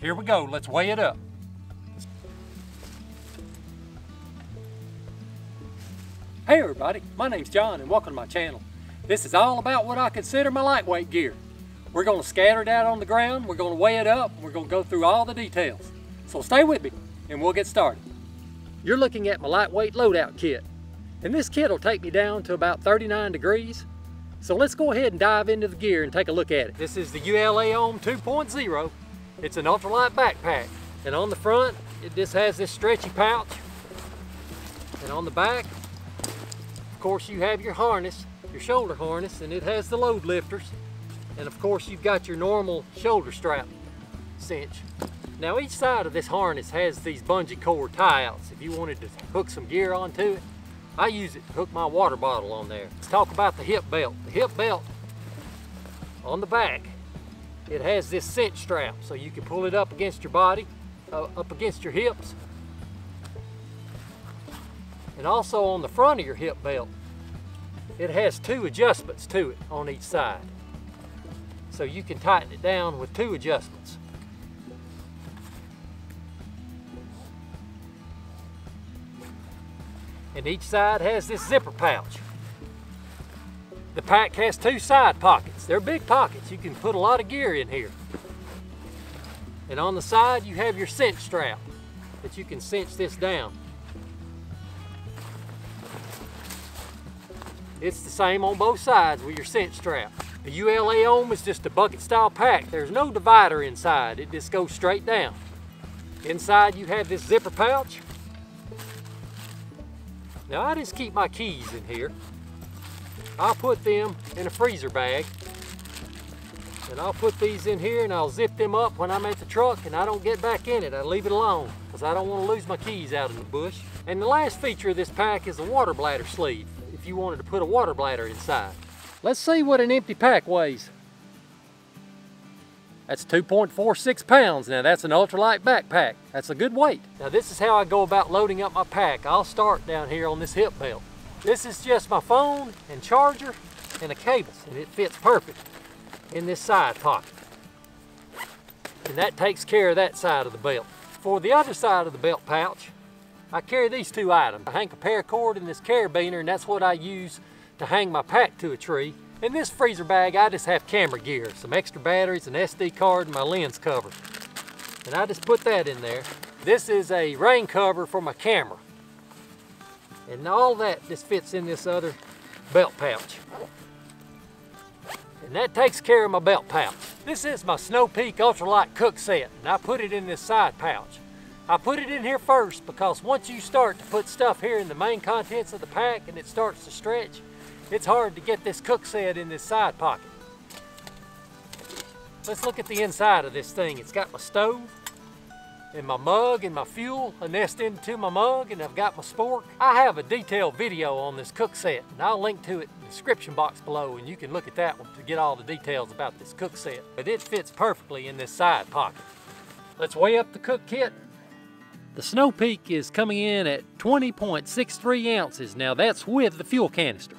Here we go, let's weigh it up. Hey everybody, my name's John and welcome to my channel. This is all about what I consider my lightweight gear. We're going to scatter it out on the ground, we're going to weigh it up, we're going to go through all the details. So stay with me and we'll get started. You're looking at my lightweight loadout kit. And this kit will take me down to about 39 degrees. So let's go ahead and dive into the gear and take a look at it. This is the ULA OHM 2.0. It's an ultralight backpack. And on the front, it just has this stretchy pouch. And on the back, of course, you have your harness, your shoulder harness, and it has the load lifters. And of course, you've got your normal shoulder strap cinch. Now each side of this harness has these bungee cord tie-outs. If you wanted to hook some gear onto it, I use it to hook my water bottle on there. Let's talk about the hip belt. The hip belt on the back, it has this cinch strap so you can pull it up against your body, uh, up against your hips. And also on the front of your hip belt, it has two adjustments to it on each side. So you can tighten it down with two adjustments. and each side has this zipper pouch. The pack has two side pockets. They're big pockets. You can put a lot of gear in here. And on the side, you have your cinch strap that you can cinch this down. It's the same on both sides with your cinch strap. The ULA OHM is just a bucket style pack. There's no divider inside. It just goes straight down. Inside you have this zipper pouch now I just keep my keys in here. I'll put them in a freezer bag. And I'll put these in here and I'll zip them up when I'm at the truck and I don't get back in it. I leave it alone because I don't want to lose my keys out in the bush. And the last feature of this pack is a water bladder sleeve if you wanted to put a water bladder inside. Let's see what an empty pack weighs. That's 2.46 pounds. Now that's an ultralight backpack. That's a good weight. Now this is how I go about loading up my pack. I'll start down here on this hip belt. This is just my phone and charger and a cable and it fits perfect in this side pocket. And that takes care of that side of the belt. For the other side of the belt pouch, I carry these two items. I hang a paracord in this carabiner and that's what I use to hang my pack to a tree in this freezer bag, I just have camera gear, some extra batteries, an SD card, and my lens cover. And I just put that in there. This is a rain cover for my camera. And all that just fits in this other belt pouch. And that takes care of my belt pouch. This is my Snow Peak Ultralight Cook Set, and I put it in this side pouch. I put it in here first because once you start to put stuff here in the main contents of the pack and it starts to stretch, it's hard to get this cook set in this side pocket. Let's look at the inside of this thing. It's got my stove and my mug and my fuel, a nest into my mug, and I've got my spork. I have a detailed video on this cook set, and I'll link to it in the description box below, and you can look at that one to get all the details about this cook set. But it fits perfectly in this side pocket. Let's weigh up the cook kit. The Snow Peak is coming in at 20.63 ounces. Now that's with the fuel canister.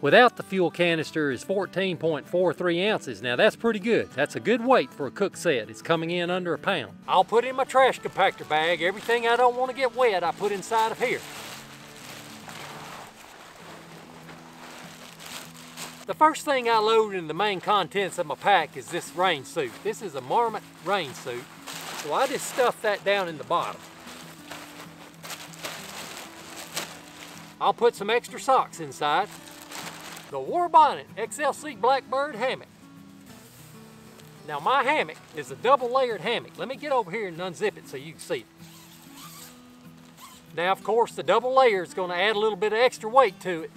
Without the fuel canister is 14.43 ounces. Now that's pretty good. That's a good weight for a cook set. It's coming in under a pound. I'll put in my trash compactor bag. Everything I don't want to get wet, I put inside of here. The first thing I load in the main contents of my pack is this rain suit. This is a Marmot rain suit. So I just stuff that down in the bottom. I'll put some extra socks inside the Warbonnet XLC Blackbird hammock. Now my hammock is a double layered hammock. Let me get over here and unzip it so you can see it. Now of course the double layer is going to add a little bit of extra weight to it.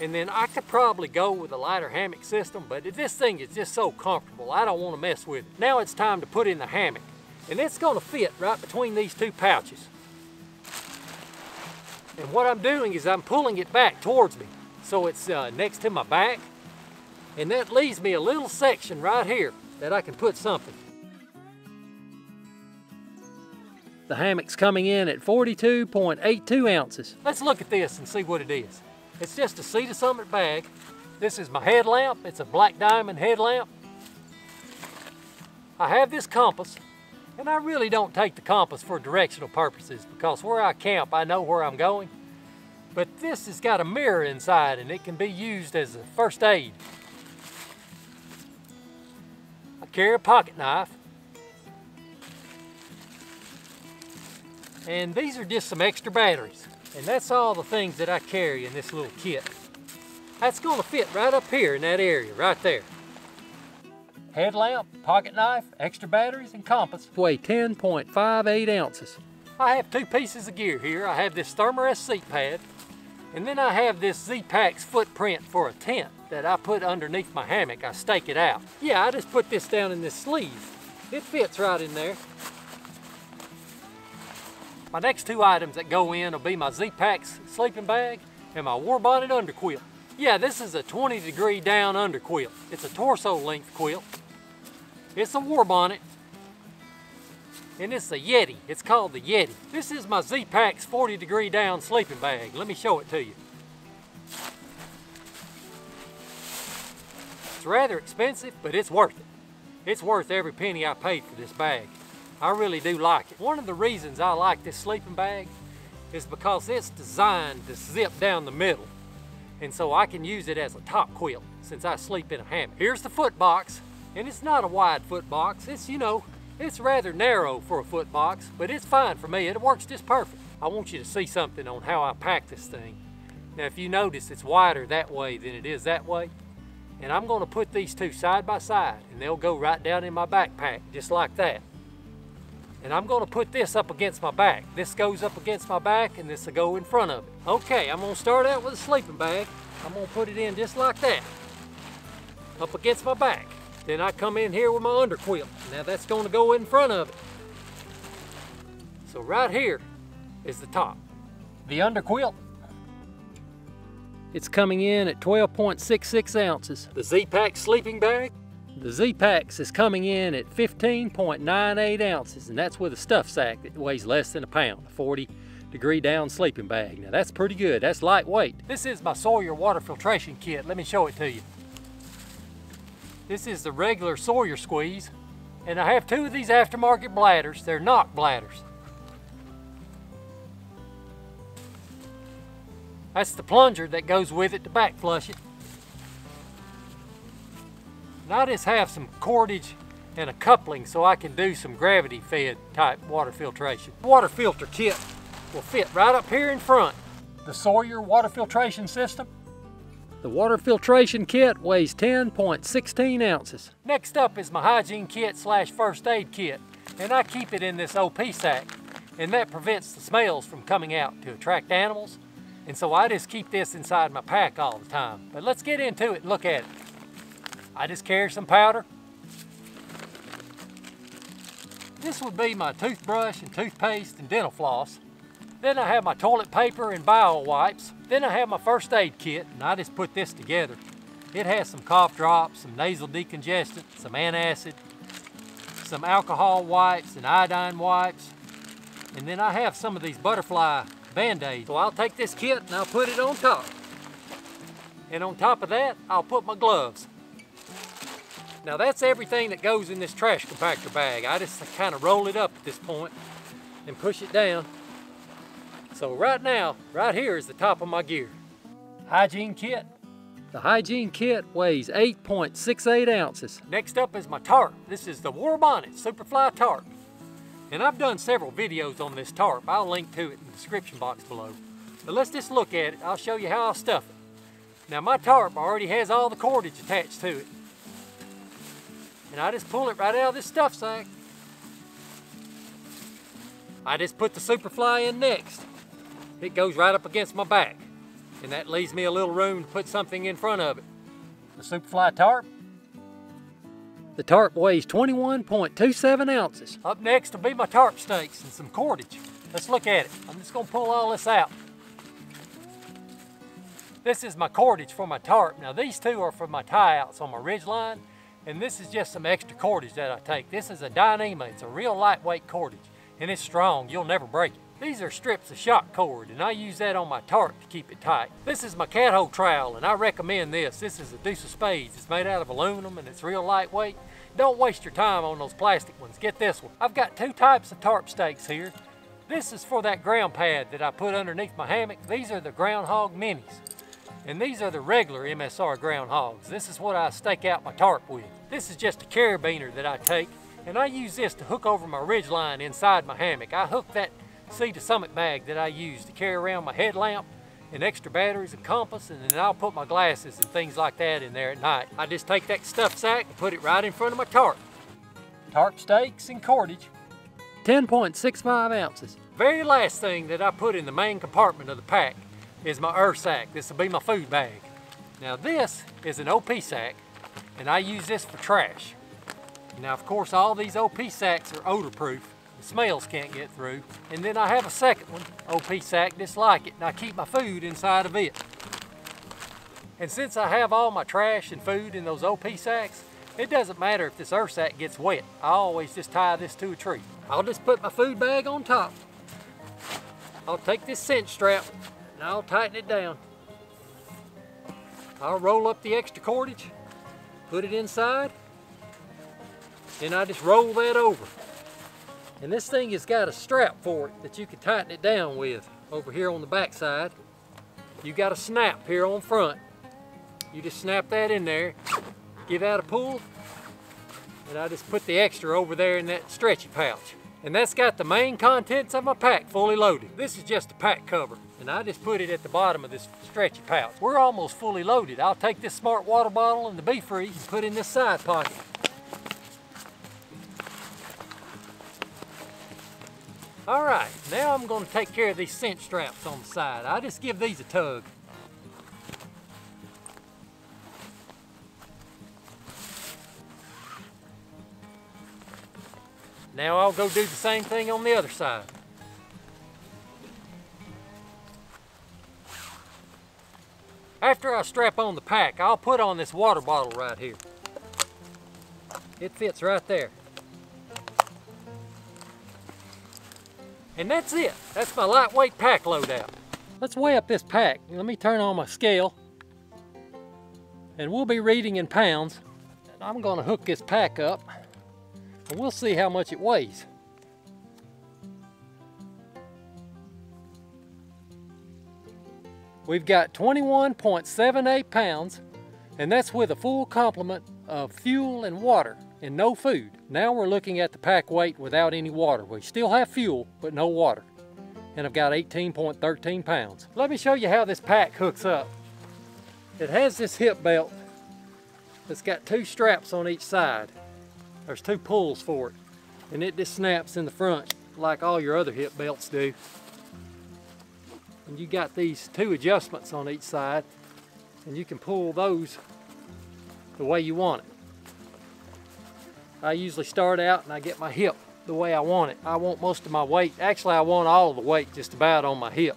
And then I could probably go with a lighter hammock system, but this thing is just so comfortable, I don't want to mess with it. Now it's time to put in the hammock. And it's going to fit right between these two pouches. And what I'm doing is I'm pulling it back towards me so it's uh, next to my back. And that leaves me a little section right here that I can put something. The hammock's coming in at 42.82 ounces. Let's look at this and see what it is. It's just a Sea Summit bag. This is my headlamp. It's a black diamond headlamp. I have this compass, and I really don't take the compass for directional purposes because where I camp, I know where I'm going. But this has got a mirror inside and it can be used as a first aid. I carry a pocket knife. And these are just some extra batteries. And that's all the things that I carry in this little kit. That's gonna fit right up here in that area, right there. Headlamp, pocket knife, extra batteries, and compass weigh 10.58 ounces. I have two pieces of gear here. I have this Thermarest seat pad, and then I have this Zpacks footprint for a tent that I put underneath my hammock. I stake it out. Yeah, I just put this down in this sleeve. It fits right in there. My next two items that go in will be my Zpacks sleeping bag and my war underquilt. Yeah, this is a 20 degree down underquilt. It's a torso length quilt. It's a Warbonnet. And it's a Yeti. It's called the Yeti. This is my Zpacks 40 degree down sleeping bag. Let me show it to you. It's rather expensive, but it's worth it. It's worth every penny I paid for this bag. I really do like it. One of the reasons I like this sleeping bag is because it's designed to zip down the middle. And so I can use it as a top quilt since I sleep in a hammock. Here's the foot box. And it's not a wide foot box. It's, you know, it's rather narrow for a foot box, but it's fine for me. It works just perfect. I want you to see something on how I pack this thing. Now, if you notice, it's wider that way than it is that way. And I'm gonna put these two side by side and they'll go right down in my backpack, just like that. And I'm gonna put this up against my back. This goes up against my back and this will go in front of it. Okay, I'm gonna start out with a sleeping bag. I'm gonna put it in just like that, up against my back. Then I come in here with my underquilt. Now that's gonna go in front of it. So right here is the top. The underquilt. It's coming in at 12.66 ounces. The Zpacks sleeping bag. The Zpacks is coming in at 15.98 ounces, and that's with a stuff sack that weighs less than a pound, a 40 degree down sleeping bag. Now that's pretty good, that's lightweight. This is my Sawyer water filtration kit. Let me show it to you. This is the regular Sawyer squeeze. And I have two of these aftermarket bladders. They're CNOC bladders. That's the plunger that goes with it to back flush it. And I just have some cordage and a coupling so I can do some gravity fed type water filtration. Water filter kit will fit right up here in front. The Sawyer water filtration system the water filtration kit weighs 10.16 ounces. Next up is my hygiene kit slash first aid kit, and I keep it in this OP sack, and that prevents the smells from coming out to attract animals, and so I just keep this inside my pack all the time. But let's get into it and look at it. I just carry some powder. This would be my toothbrush and toothpaste and dental floss. Then I have my toilet paper and bio wipes. Then I have my first aid kit, and I just put this together. It has some cough drops, some nasal decongestant, some antacid, some alcohol wipes and iodine wipes. And then I have some of these butterfly band-aids. So I'll take this kit and I'll put it on top. And on top of that, I'll put my gloves. Now that's everything that goes in this trash compactor bag. I just kind of roll it up at this point and push it down so right now, right here is the top of my gear. Hygiene kit. The hygiene kit weighs 8.68 ounces. Next up is my tarp. This is the Warbonnet Superfly tarp. And I've done several videos on this tarp. I'll link to it in the description box below. But let's just look at it. I'll show you how I stuff it. Now my tarp already has all the cordage attached to it. And I just pull it right out of this stuff sack. I just put the Superfly in next it goes right up against my back. And that leaves me a little room to put something in front of it. The Superfly tarp. The tarp weighs 21.27 ounces. Up next will be my tarp stakes and some cordage. Let's look at it. I'm just gonna pull all this out. This is my cordage for my tarp. Now these two are for my tie outs on my ridge line, and this is just some extra cordage that I take. This is a Dyneema, it's a real lightweight cordage, and it's strong, you'll never break it. These are strips of shock cord and I use that on my tarp to keep it tight. This is my cat hole trowel and I recommend this. This is a deuce of spades. It's made out of aluminum and it's real lightweight Don't waste your time on those plastic ones. Get this one. I've got two types of tarp stakes here. This is for that ground pad that I put underneath my hammock. These are the Groundhog Minis. And these are the regular MSR groundhogs. This is what I stake out my tarp with. This is just a carabiner that I take, and I use this to hook over my ridge line inside my hammock. I hook that Sea to Summit bag that I use to carry around my headlamp and extra batteries and compass, and then I'll put my glasses and things like that in there at night. I just take that stuff sack and put it right in front of my tarp. Tarp stakes and cordage. 10.65 ounces. Very last thing that I put in the main compartment of the pack is my Ursack. This will be my food bag. Now this is an OP sack, and I use this for trash. Now of course all these OP sacks are odor proof, the smells can't get through. And then I have a second one, oh, OP sack just like it, and I keep my food inside of it. And since I have all my trash and food in those OP sacks, it doesn't matter if this Ursack gets wet. I always just tie this to a tree. I'll just put my food bag on top. I'll take this cinch strap and I'll tighten it down. I'll roll up the extra cordage, put it inside, then I just roll that over. And this thing has got a strap for it that you can tighten it down with over here on the back side. You got a snap here on front. You just snap that in there, give that a pull, and I just put the extra over there in that stretchy pouch. And that's got the main contents of my pack fully loaded. This is just a pack cover, and I just put it at the bottom of this stretchy pouch. We're almost fully loaded. I'll take this smart water bottle and the BeFree and put in this side pocket. All right, now I'm gonna take care of these cinch straps on the side. I just give these a tug. Now I'll go do the same thing on the other side. After I strap on the pack, I'll put on this water bottle right here. It fits right there. And that's it. That's my lightweight pack loadout. Let's weigh up this pack. Let me turn on my scale. And we'll be reading in pounds. And I'm gonna hook this pack up and we'll see how much it weighs. We've got 21.78 pounds, and that's with a full complement of fuel and water and no food. Now we're looking at the pack weight without any water. We still have fuel, but no water. And I've got 18.13 pounds. Let me show you how this pack hooks up. It has this hip belt that's got two straps on each side. There's two pulls for it. And it just snaps in the front like all your other hip belts do. And you got these two adjustments on each side and you can pull those the way you want it. I usually start out and I get my hip the way I want it. I want most of my weight, actually I want all the weight just about on my hip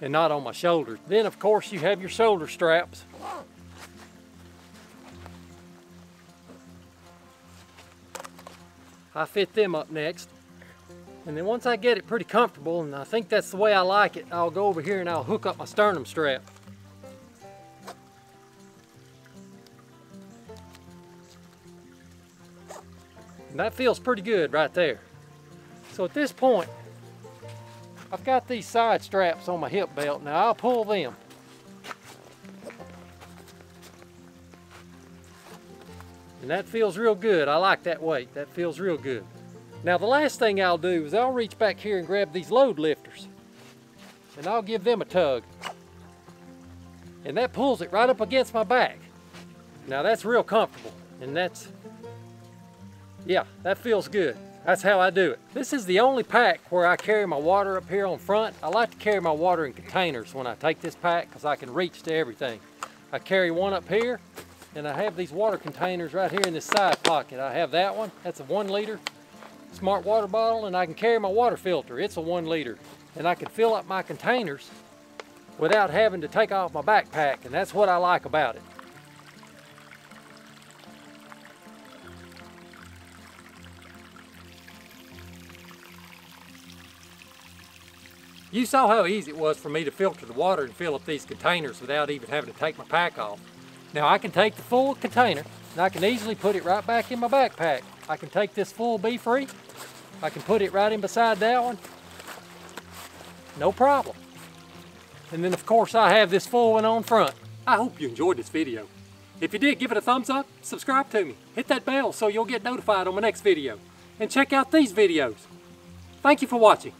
and not on my shoulders. Then of course you have your shoulder straps I fit them up next. And then once I get it pretty comfortable, and I think that's the way I like it, I'll go over here and I'll hook up my sternum strap. That feels pretty good right there. So at this point, I've got these side straps on my hip belt. Now I'll pull them. And that feels real good. I like that weight. That feels real good. Now the last thing I'll do is I'll reach back here and grab these load lifters. And I'll give them a tug. And that pulls it right up against my back. Now that's real comfortable. And that's, yeah, that feels good. That's how I do it. This is the only pack where I carry my water up here on front. I like to carry my water in containers when I take this pack because I can reach to everything. I carry one up here and I have these water containers right here in this side pocket. I have that one, that's a one liter smart water bottle, and I can carry my water filter. It's a one liter. And I can fill up my containers without having to take off my backpack, and that's what I like about it. You saw how easy it was for me to filter the water and fill up these containers without even having to take my pack off. Now I can take the full container And I can easily put it right back in my backpack. I can take this full BeFree. I can put it right in beside that one. No problem. And then of course I have this full one on front. I hope you enjoyed this video. If you did, give it a thumbs up, subscribe to me, hit that bell so you'll get notified on my next video, and check out these videos. Thank you for watching.